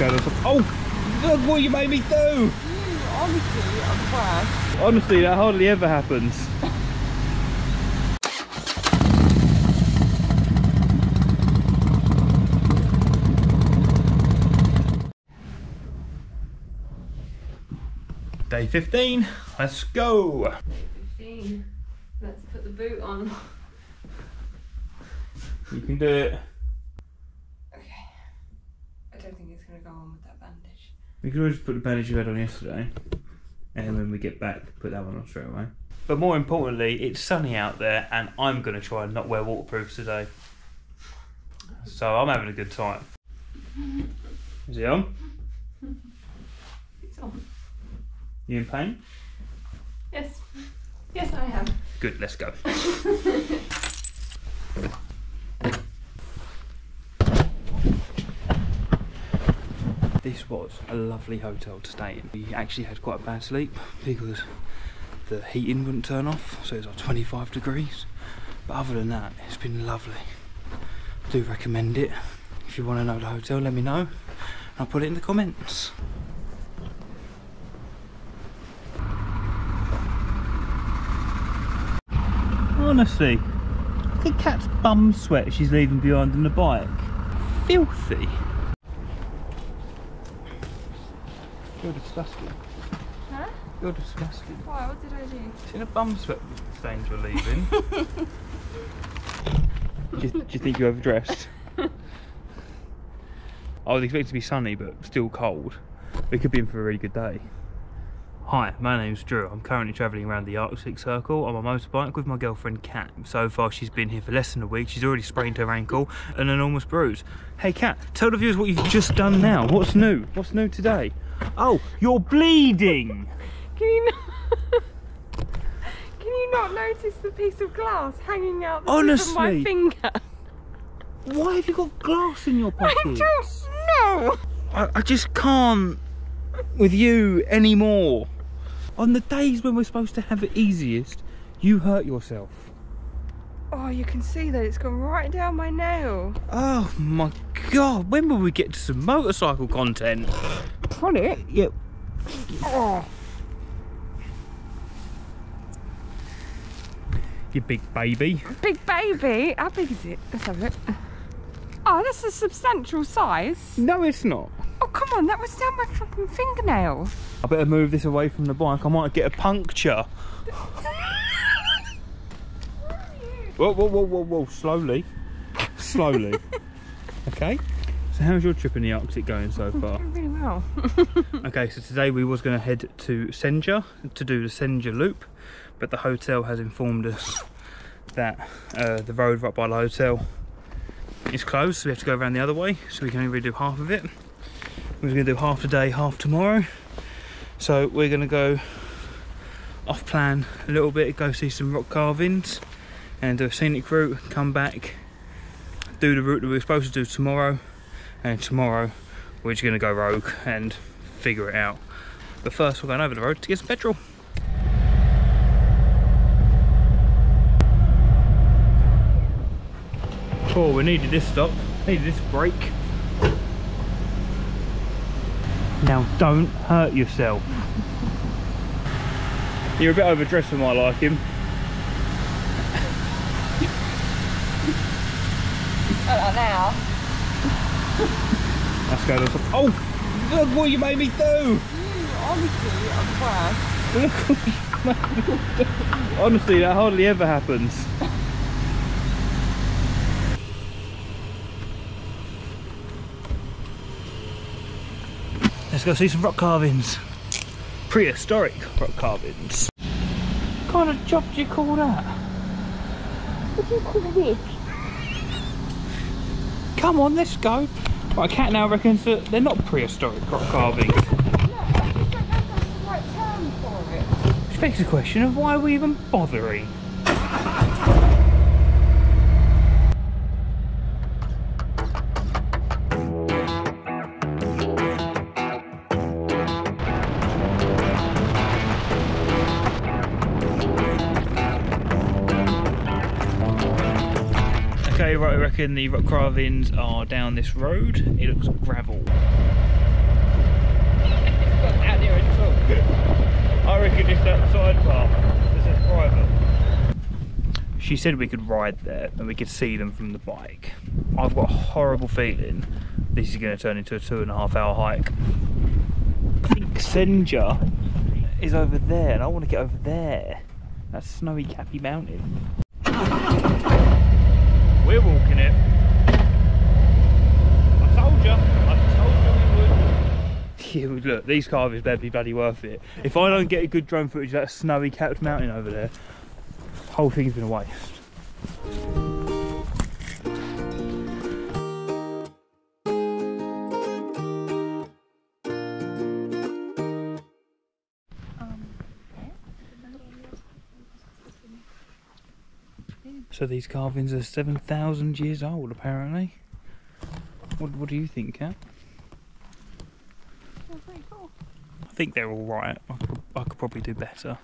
Oh, look what you made me do. Honestly, I'm. Honestly, that hardly ever happens. Day 15, let's go. Day 15. Let's put the boot on. You can do it. Okay. I don't think it's going to go on with that bandage. We could always put the bandage you had on yesterday, and then when we get back, put that one on straight away. But more importantly, it's sunny out there, and I'm going to try and not wear waterproofs today. So I'm having a good time. Is it on? It's on. You in pain? Yes. Yes, I am. Good, let's go. This was a lovely hotel to stay in. We actually had quite a bad sleep because the heating wouldn't turn off, so it was like 25 degrees. But other than that, it's been lovely. I do recommend it. If you want to know the hotel, let me know. And I'll put it in the comments. Honestly, look at Cat's bum sweat she's leaving behind on the bike. Filthy. You're disgusting. Huh? You're disgusting. Why? What did I do? See the bum sweat stains you're leaving? do, you, do you think you're overdressed? I was expecting to be sunny, but still cold. We could be in for a really good day. Hi, my name's Drew. I'm currently travelling around the Arctic Circle on my motorbike with my girlfriend Cat. So far, she's been here for less than a week. She's already sprained her ankle, and an enormous bruise. Hey, Cat, tell the viewers what you've just done now. What's new? What's new today? Oh, you're bleeding! Can you not? Can you not notice the piece of glass hanging out the tip of my finger? Why have you got glass in your pocket? I don't know. I, I just can't with you anymore. On the days when we're supposed to have it easiest, you hurt yourself. Oh, you can see that it's gone right down my nail. Oh my god, when will we get to some motorcycle content? On it? Yeah. Oh. You big baby. Big baby. How big is it? Let's have a look. Oh, that's a substantial size. No, it's not. Oh, come on. That was down my fucking fingernail. I better move this away from the bike. I might get a puncture. Whoa, whoa, whoa, whoa, whoa. Slowly. Slowly. okay. So how's your trip in the Arctic going so far? Really well. Okay, so today we was going to head to Senja to do the Senja loop, but the hotel has informed us that uh, the road right by the hotel is closed, so we have to go around the other way, so we can only do half of it. We're going to do half today, half tomorrow. So we're going to go off plan a little bit, go see some rock carvings and do a scenic route, come back, do the route that we're supposed to do tomorrow, and tomorrow we're just going to go rogue and figure it out. But first, we're going over the road to get some petrol. Oh, we needed this stop, needed this break. Now, don't hurt yourself. You're a bit overdressed for my liking. Oh, now. Let's go. Let's... Oh, look what you made me do! Honestly, I'm worse. Look what you made me do. Honestly, that hardly ever happens. Let's go see some rock carvings. Prehistoric rock carvings. What kind of job do you call that? What do you call this? Come on, let's go. Right, Cat now reckons that they're not prehistoric rock carvings. No, begs the question of why are we even bothering? Reckon the rock carvings are down this road. It looks gravel. got down here at all. I reckon it's that sidebar. This is private. She said we could ride there and we could see them from the bike. I've got a horrible feeling this is going to turn into a two and a half hour hike. I think Senja is over there and I want to get over there. That's Snowy Cappy Mountain. It. I told you. I told you we would. Yeah, look, these carvings better be bloody worth it. If I don't get a good drone footage of that snowy capped mountain over there, the whole thing's been a waste. So these carvings are 7,000 years old apparently. What, what do you think, Cat? That's pretty cool. I think they're all right. I could, I could probably do better.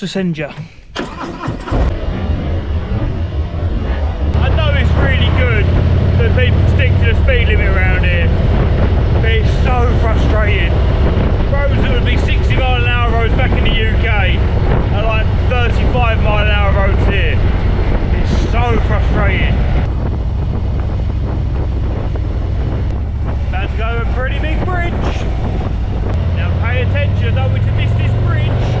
Off to I know it's really good that people stick to the speed limit around here, but it's so frustrating. Roads that would be 60 mile an hour roads back in the UK are like 35 mile an hour roads here. It's so frustrating. About to go a pretty big bridge. Now pay attention, don't want to miss this bridge.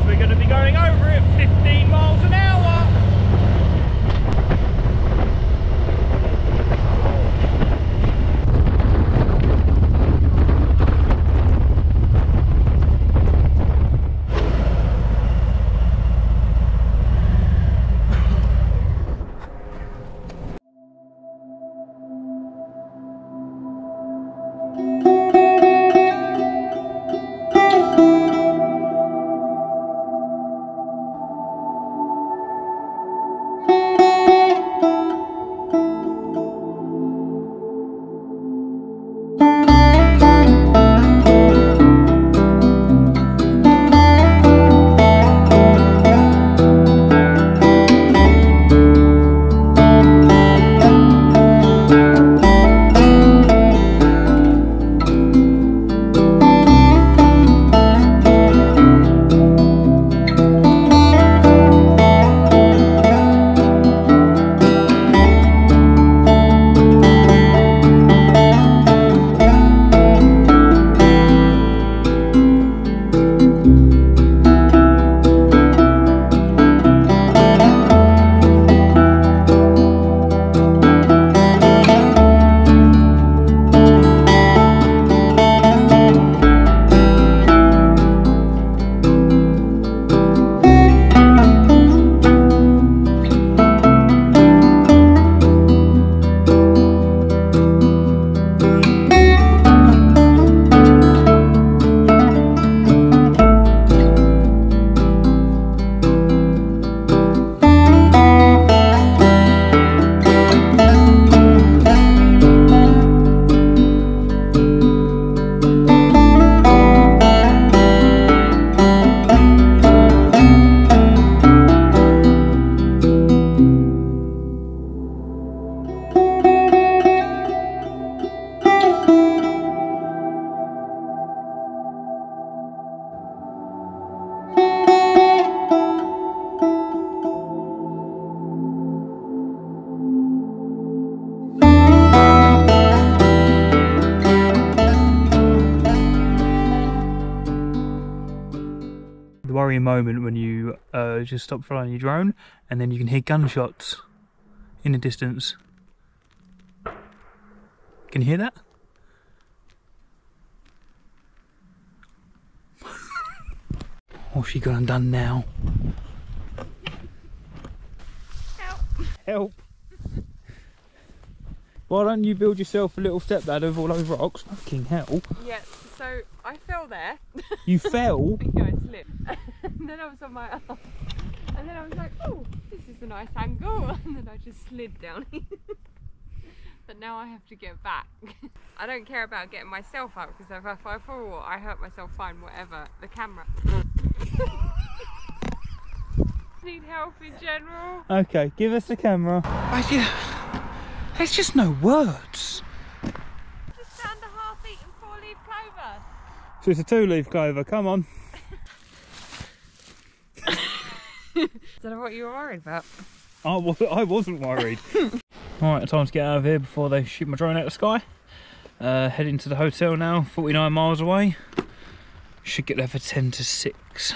Because we're going to be going over it 15 miles an hour. Moment when you uh, just stop flying your drone and then you can hear gunshots in the distance. Can you hear that? What's she gone and done now? Help. Help! Why don't you build yourself a little step ladder with all those rocks? Fucking hell. Yeah, so I fell there. You fell? yeah, I slipped. and then I was on my arm. And then I was like, oh, this is a nice angle. And then I just slid down but now I have to get back. I don't care about getting myself up because if I fall, I hurt myself fine, whatever. The camera. Need help in general. Okay, give us the camera. I, yeah, there's just no words. Just found a half-eaten four-leaf clover. So it's a two leaf clover, come on. Don't know what you were worried about. I, wa- I wasn't worried. Alright, time to get out of here before they shoot my drone out of the sky. Uh, heading to the hotel now, 49 miles away. Should get there for 10 to 6.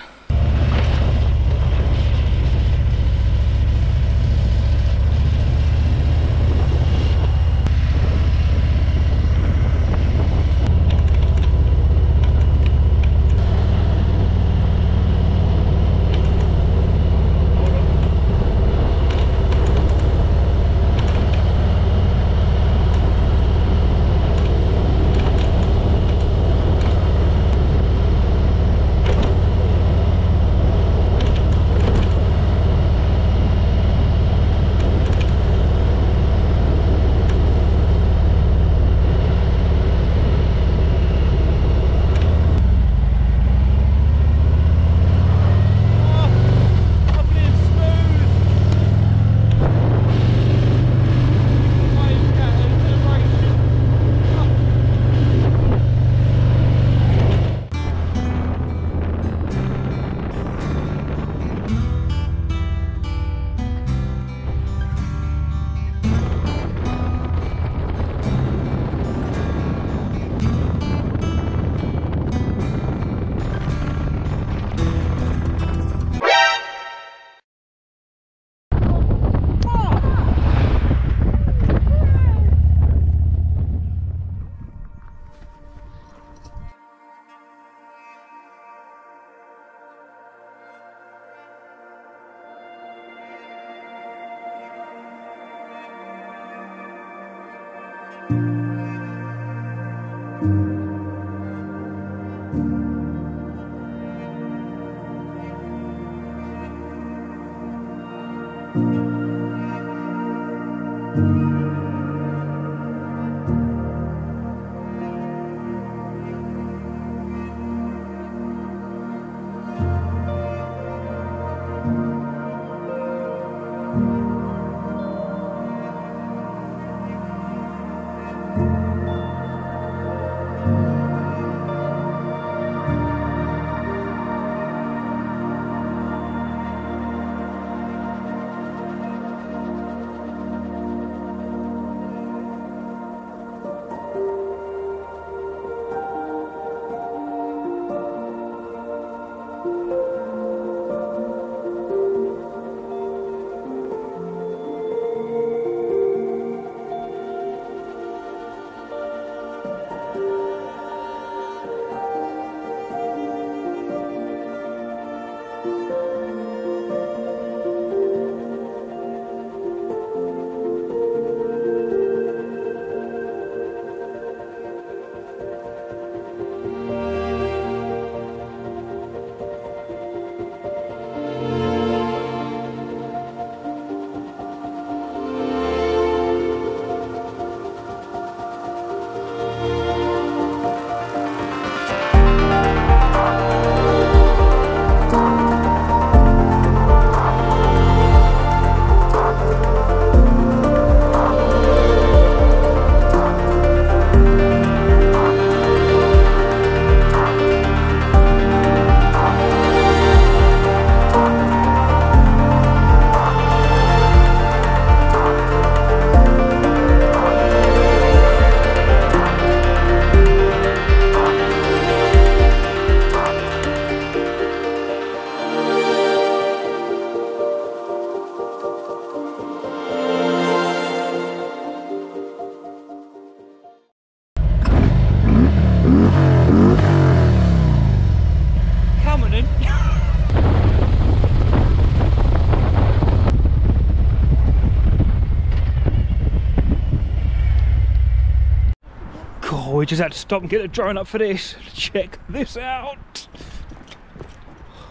We just had to stop and get the drone up for this. Check this out.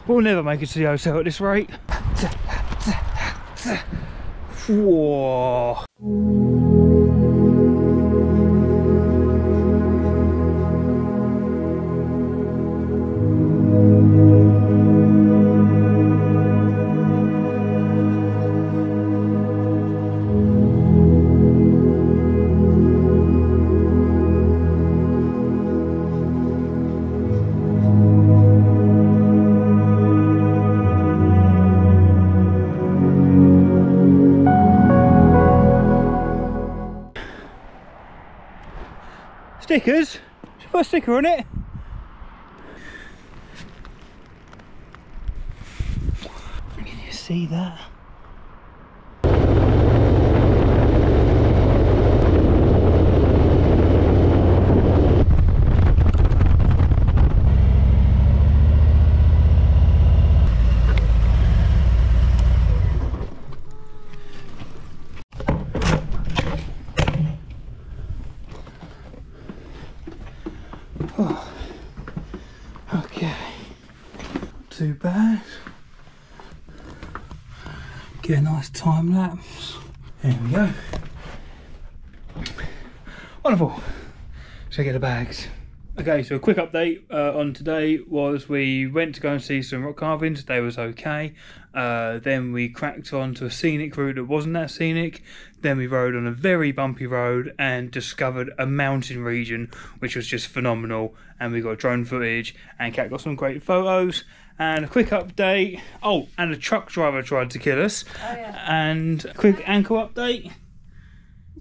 We'll never make it to the hotel at this rate. Whoa. Stickers? Put a sticker on it. Can you see that? Oh. Okay, not too bad. Get a nice time lapse. There we go. Wonderful. So get the bags. Okay, so a quick update uh, on today was we went to go and see some rock carvings. Today was okay. Uh, then we cracked on to a scenic route that wasn't that scenic. Then we rode on a very bumpy road and discovered a mountain region which was just phenomenal. And we got drone footage and Cat got some great photos. And a quick update. Oh, and a truck driver tried to kill us. Oh yeah. And a quick ankle update.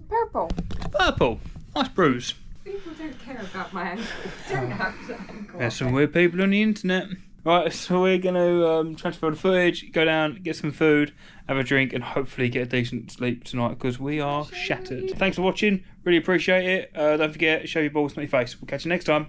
Purple. Purple. Nice bruise. People don't care about my ankle. Don't have to ankle. There's some weird people on the internet. Right, so we're going to um, transfer the footage, go down, get some food, have a drink, and hopefully get a decent sleep tonight because we are shattered. Thanks for watching. Really appreciate it. Uh, don't forget, to show your balls, not your face. We'll catch you next time.